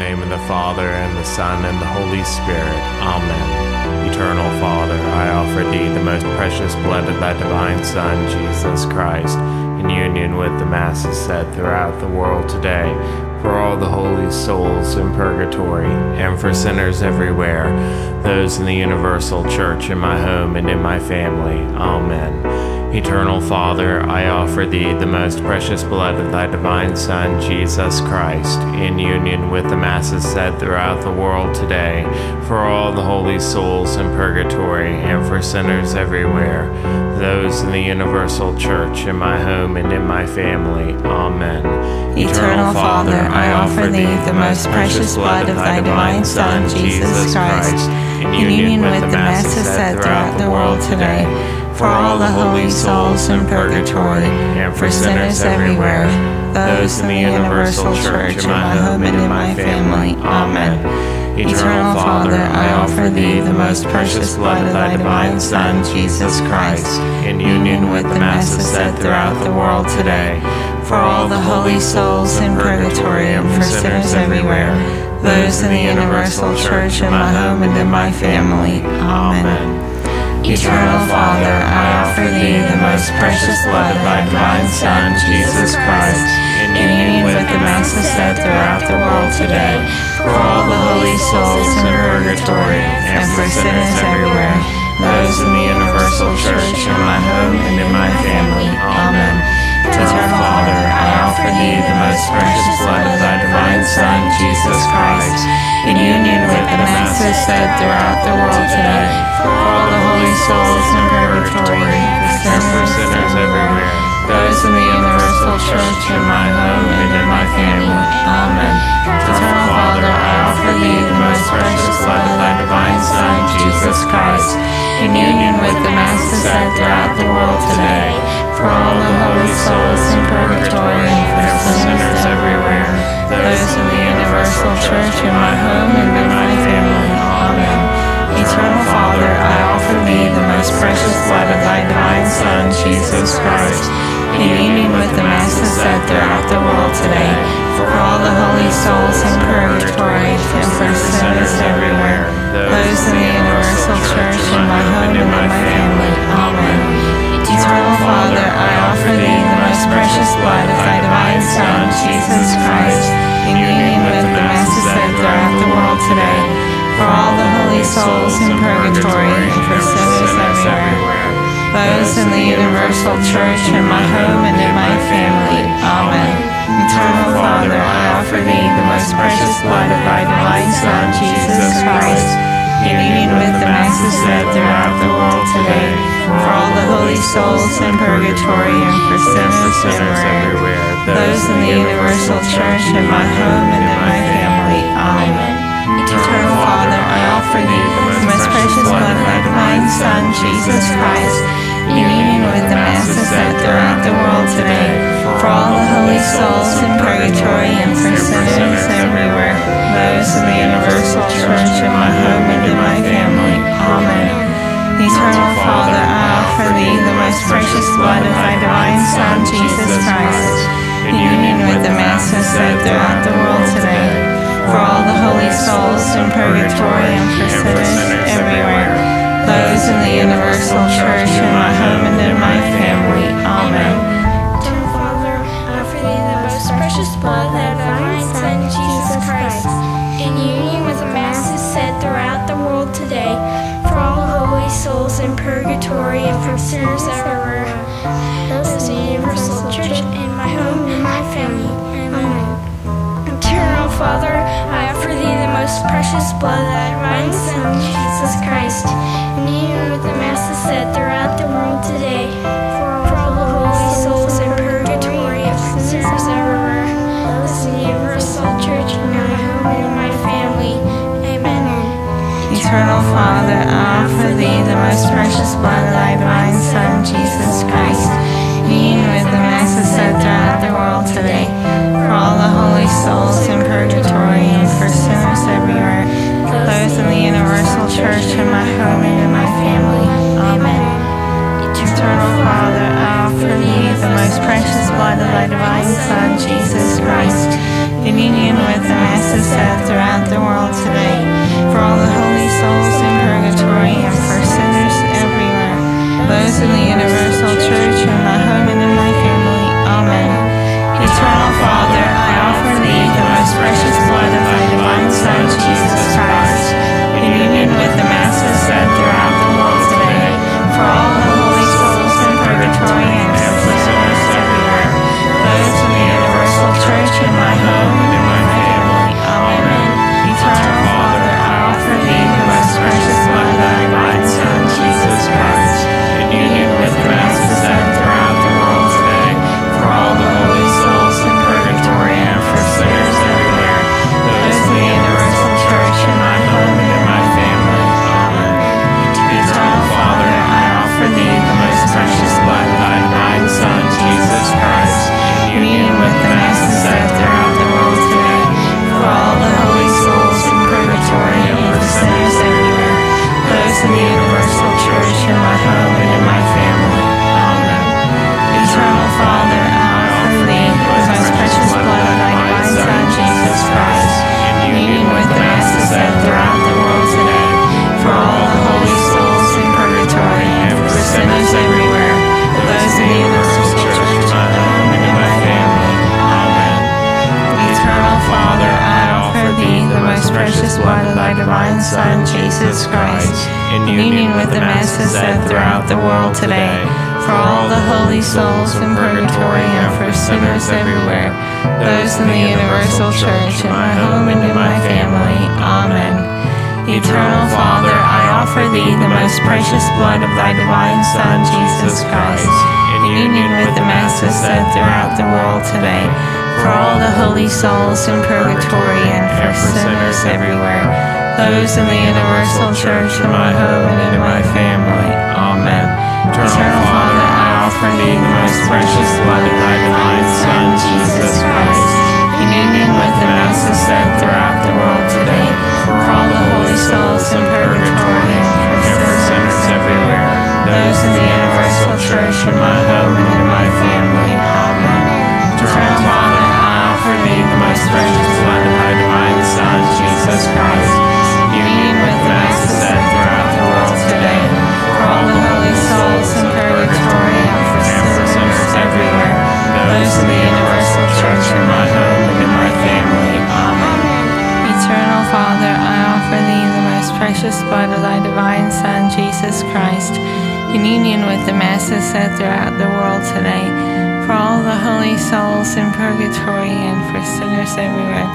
name of the Father, and the Son, and the Holy Spirit. Amen. Eternal Father, I offer thee the most precious blood of thy divine Son, Jesus Christ, in union with the Masses said throughout the world today, for all the holy souls in purgatory, and for sinners everywhere, those in the universal church, in my home, and in my family. Amen. Eternal Father, I offer thee the most precious blood of thy divine Son, Jesus Christ, in union with the Masses said throughout the world today, for all the holy souls in purgatory, and for sinners everywhere, those in the universal church, in my home, and in my family. Amen. Eternal Father, I offer thee the most precious blood of thy divine Son, Jesus Christ, in union with the Masses said throughout the world today, for all the holy souls in purgatory, and for sinners everywhere, those in the universal church, in my home and in my family. Amen. Eternal Father, I offer thee the most precious blood of thy divine Son, Jesus Christ, in union with the Masses said throughout the world today, for all the holy souls in purgatory, and for sinners everywhere, those in the universal church, in my home and in my family. Amen. Eternal Father, I offer thee the most precious blood of thy divine Son, Jesus Christ, in union with the Masses said throughout the world today, for all the holy souls in purgatory, and for sinners everywhere, those in the universal church, in my home and in my family. Amen. Eternal Father, I offer thee the most precious blood of thy divine Son, Jesus Christ, in union with the Masses said throughout the world today, for all the holy souls in purgatory, and for sinners everywhere, those in the universal church, in my home and in my family. Amen. Eternal Father, I offer thee the most precious blood of thy divine Son, Jesus Christ, in union with the Masses said throughout the world today, for all the holy souls in purgatory, and for sinners everywhere, those in the universal church, in my home and in my family. Amen. Eternal Father, I offer thee the most precious blood of thy divine Son, Jesus Christ, in union with the Masses said throughout the world today, for all the holy souls in purgatory, and for sinners everywhere, those in the universal church, in my home and my family. Amen. Eternal Father, I offer thee the most precious blood of thy divine Son, Jesus Christ, in union with the Masses said throughout the world today, for all the holy souls in purgatory, and for sinners everywhere, those in the universal church, in my home and in my family. Amen. Eternal Father, I offer thee the most precious blood of thy divine Son, Jesus Christ, in union with the Masses said throughout the world today, for all the holy souls in purgatory, and for sinners everywhere, those in the universal church, in my home and in my family. Amen. Eternal Father, I offer thee precious blood of thy divine Son, Jesus Christ, in union with the Masses said throughout the world today, for all the holy souls in purgatory, and for sinners everywhere, those in the universal church, in my home and in my family. Amen. Eternal Father, I offer thee the most precious blood of thy divine Son, Jesus Christ, in union with the Masses said throughout the world today, for all the holy souls in purgatory, and for sinners everywhere, those in the universal church, in my home and in my family. Amen. Eternal Father, offer thee the most precious blood of thy divine Son, Jesus Christ, in union with the Masses said throughout the world today, for all holy souls in purgatory and for sinners everywhere, precious blood of thy divine Son, Jesus Christ, in union with the Masses said throughout the world today, for all the holy souls in purgatory and for sinners everywhere, the universal church, home and my family. Amen. Eternal Father, ah, I offer thee the most precious blood of thy divine Son, Jesus Christ, union with the Masses said throughout the world today, for all the holy souls in purgatory, and for sinners everywhere, those in the universal church, in my home and in my family. Amen. Eternal Father, I offer thee the most precious blood of thy divine Son, Jesus Christ, in union with the masses said throughout the world today, for all the holy souls in purgatory and for sinners everywhere, those in the universal church, in my home and in my family. Amen. Precious blood of thy divine Son, Jesus Christ, in union with the masses said throughout the world today, for all the holy souls in purgatory and for sinners everywhere, those in the universal church, in my home and in my family. Amen. Eternal Father, I offer thee the most precious blood of thy divine Son, Jesus Christ, in union with the masses said throughout the world today, for all the holy souls in purgatory and for sinners everywhere, those in the universal church, in my home and in my family. Amen. Eternal Father, I offer thee the most precious blood of thy divine Son, union with the masses said throughout the world today, for all the holy souls in purgatory and for sinners everywhere,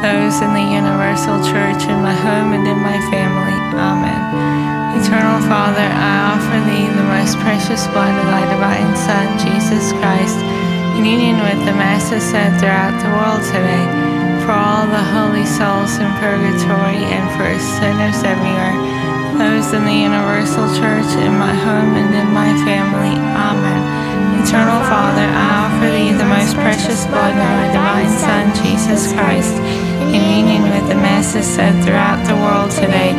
those in the universal church, in my home and in my family. Amen. Eternal Father, I offer thee the most precious blood of thy divine Son, Jesus Christ, in union with the masses said throughout the world today, for all the holy souls in purgatory and for sinners everywhere, those in the universal church, in my home and in my family. Amen. Eternal Father, I offer thee the most precious blood of thy divine Son, Jesus Christ, in union with the masses said throughout the world today,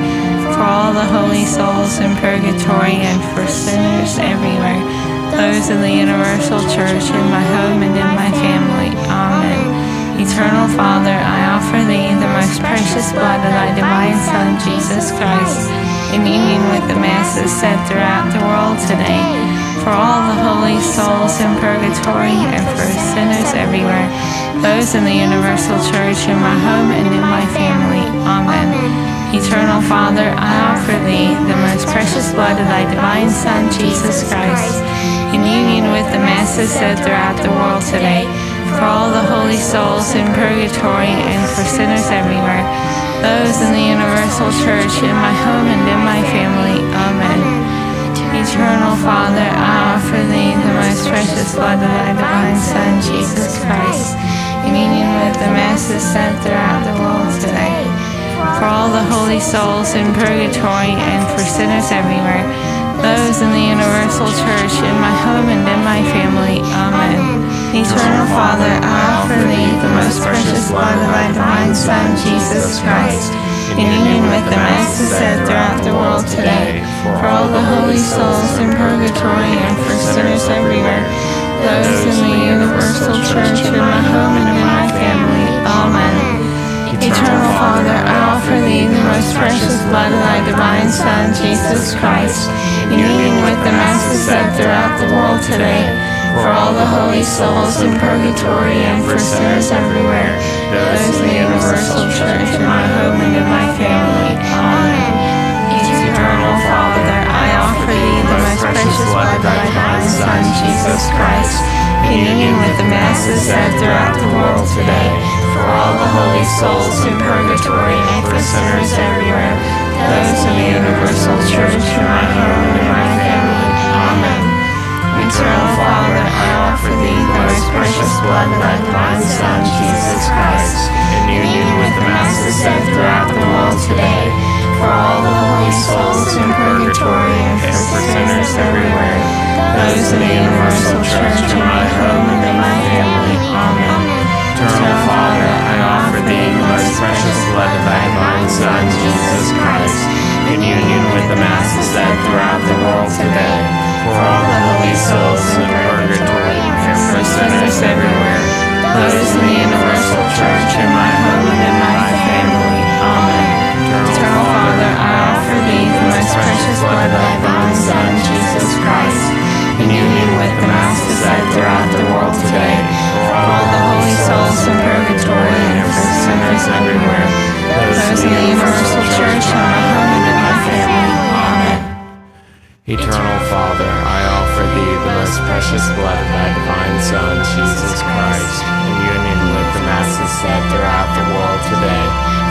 for all the holy souls in purgatory and for sinners everywhere, those in the universal church, in my home and in my family. Amen. Eternal Father, I offer thee the most precious blood of thy divine Son, Jesus Christ, in union with the masses said throughout the world today, for all the holy souls in purgatory and for sinners everywhere, those in the universal church, in my home and in my family. Amen. Eternal Father, I offer thee the most precious blood of thy divine Son, Jesus Christ, in union with the masses said throughout the world today, for all the holy souls in purgatory and for sinners everywhere, those in the universal church, in my home and in my family. Amen. Eternal Father, I offer thee the most precious blood of thy divine Son, Jesus Christ, in union with the masses sent throughout the world today, for all the holy souls in purgatory and for sinners everywhere, those in the universal church, in my home and in my family. Amen. Eternal Father, I offer thee the most precious blood of thy divine Son, Jesus Christ, in union with the masses said throughout the world today, for all the holy souls in purgatory and for sinners everywhere, those in the universal church, in my home and in my family. Amen. Father, I offer thee the most precious blood of thy divine Son, Jesus Christ, in union with the Masses said throughout the world today, for all the holy souls in purgatory and for sinners everywhere, those in the universal church, my home and in my family. Amen. Eternal Father, I offer thee the most precious blood of thy divine Son, Jesus Christ, in union with the Masses said throughout the world today, for all the holy souls in purgatory and for sinners everywhere, those in the universal church, my home and my family. Amen. Eternal Father, I offer thee the most precious blood of thy divine Son, Jesus Christ, in union with the Masses said throughout the world today, for all the holy souls in purgatory and for sinners everywhere, those in the universal church, my home and my family. Amen. Eternal Father, I offer thee the most precious blood of thy divine Son, Jesus Christ, in union with the Masses said throughout the world today, for all the holy souls in purgatory and for sinners everywhere, those in the universal church, in my home and in my family. Amen. Eternal Father, I offer thee the most precious blood of thy divine Son, Jesus Christ, in union with the Masses said throughout the world today, souls in purgatory and for sinners everywhere, those in the universal church, in my home and in my family. Amen. Eternal Father, I offer thee the most precious blood of thy divine Son, Jesus Christ, in union with the Masses said throughout the world today,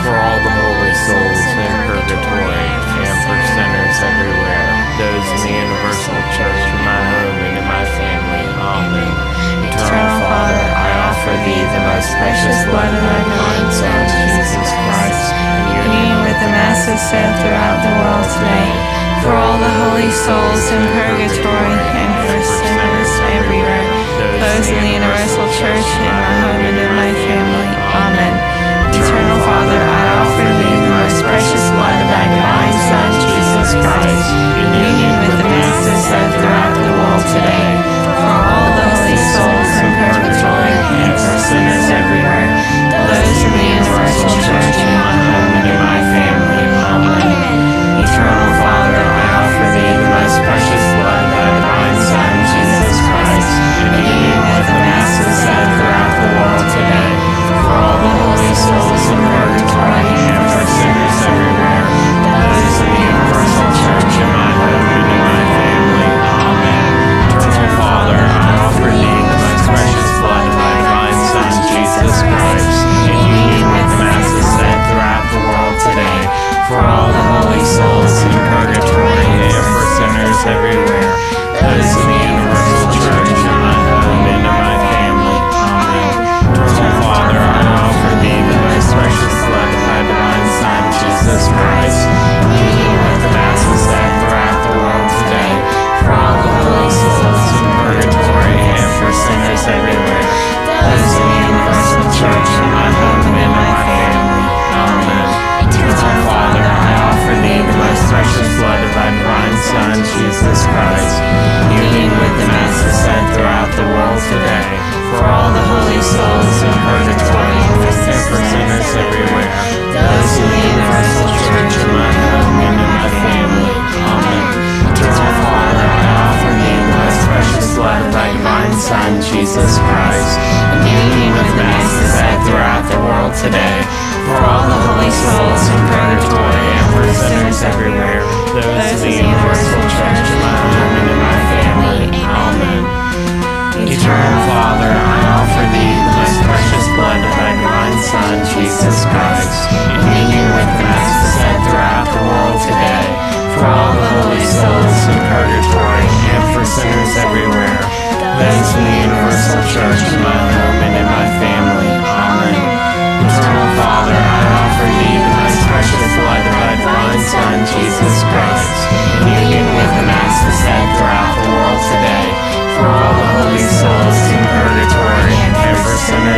for all the holy souls in purgatory and for sinners everywhere, souls in purgatory and for sinners everywhere, those in the universal church, in my home and in my family. Amen. Eternal Father, I offer thee the most precious blood of thy divine Son, Jesus Christ, in union with the Masses said throughout the world today,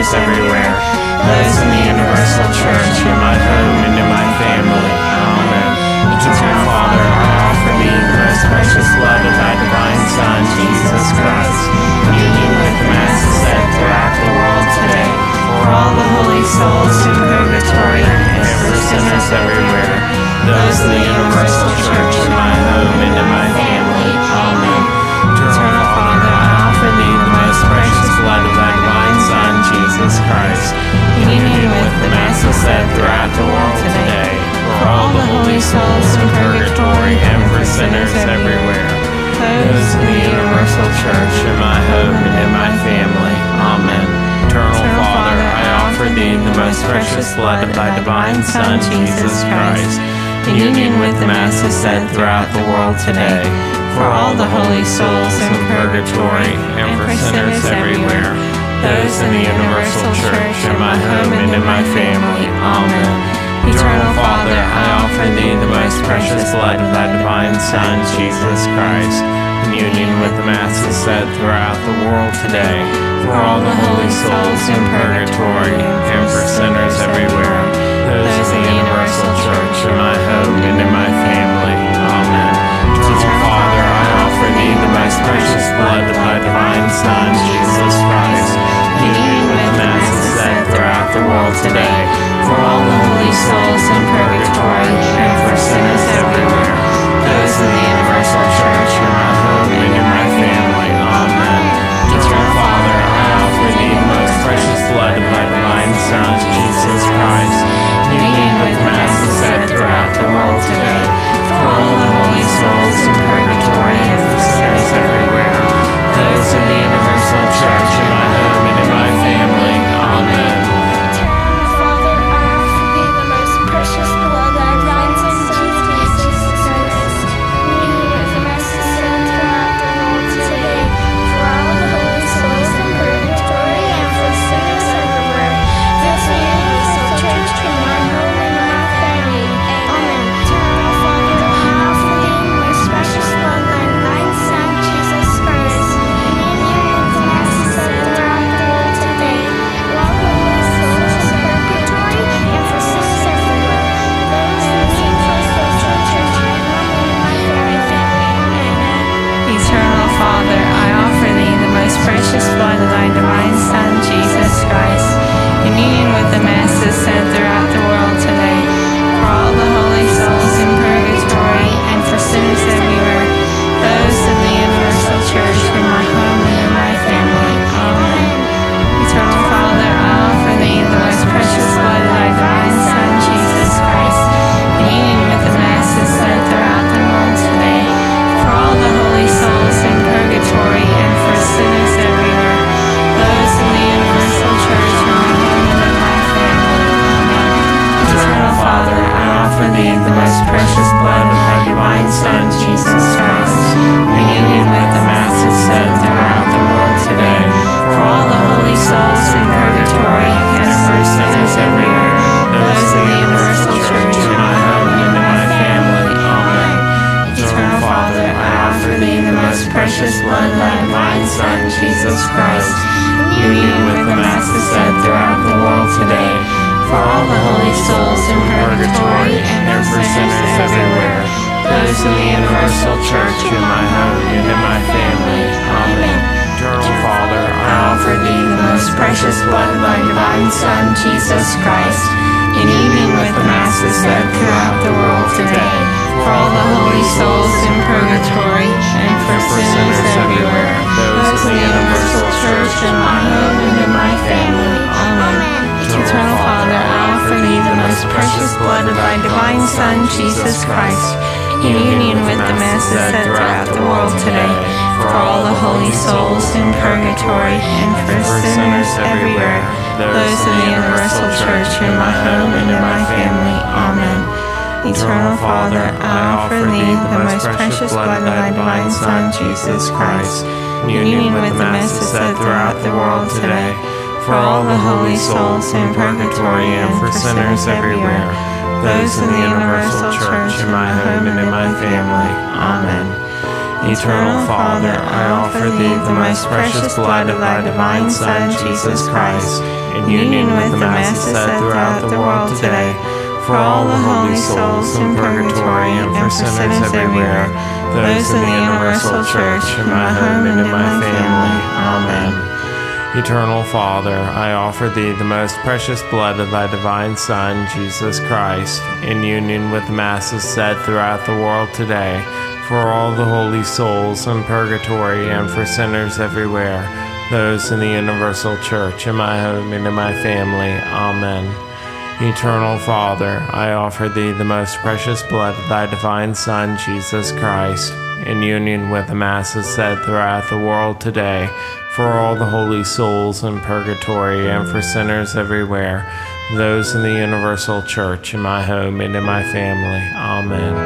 Christ everywhere. Lives in the universal church, in my home, and in my family. Amen. Eternal Father, I offer me the most precious blood of thy divine Son, Jesus Christ, union with the Mass said throughout the world today, for all the holy souls in purgatory and ever sinners everywhere, those in the universal church, in my home, and in my family. Amen. Eternal Father, I offer thee the most precious blood of thy divine Son, Jesus Christ, in union with the masses said throughout the world today, for all the holy souls in purgatory and for sinners everywhere, those in the universal church, in my home and in my family. Amen. Eternal Father, I offer thee the most precious blood of thy divine Son, Jesus Christ, in union with the masses said throughout the world today, for all the holy souls in purgatory and for sinners everywhere, those in the universal church, in my home and in my family. Amen. Eternal Father, I offer thee the most precious blood of thy divine Son, Jesus Christ, in union with the masses said throughout the world today, for all the holy souls in purgatory and for sinners everywhere, those in the universal church, and in my for all the holy souls in purgatory and for sinners everywhere, those in the universal church, in my home and in my family. Amen. Eternal Father, I offer thee the most precious blood of thy divine Son, Jesus Christ, in union with the masses said throughout the world today, for all the holy souls in purgatory and for sinners everywhere, those in the universal church, in my home and in my family. Amen. Eternal Father, I offer precious blood of thy divine Son, Jesus Christ, in union with the masses said throughout the world today, for all the holy souls in purgatory and for sinners everywhere, those in the universal church, in my home and in my family. Amen. Eternal Father, I offer thee the most precious blood of thy divine Son, Jesus Christ, in union with the masses said throughout the world today, for all the holy souls in purgatory and for sinners everywhere, those in the universal church, in my home and in my family. Amen. Eternal Father, I offer thee the most precious blood of thy divine Son, Jesus Christ, in union with the masses said throughout the world today, for all the holy souls in purgatory and for sinners everywhere, those in the universal church, in my home and in my family. Amen. Eternal Father, I offer thee the most precious blood of thy divine Son, Jesus Christ, in union with the masses said throughout the world today, for all the holy souls in purgatory and for sinners everywhere, those in the universal church, in my home and in my family. Amen. Eternal Father, I offer thee the most precious blood of thy divine Son, Jesus Christ, in union with the Masses said throughout the world today, for all the holy souls in purgatory and for sinners everywhere, those in the universal church, in my home and in my family. Amen.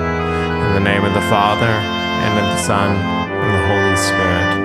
In the name of the Father, and of the Son, and the Holy Spirit.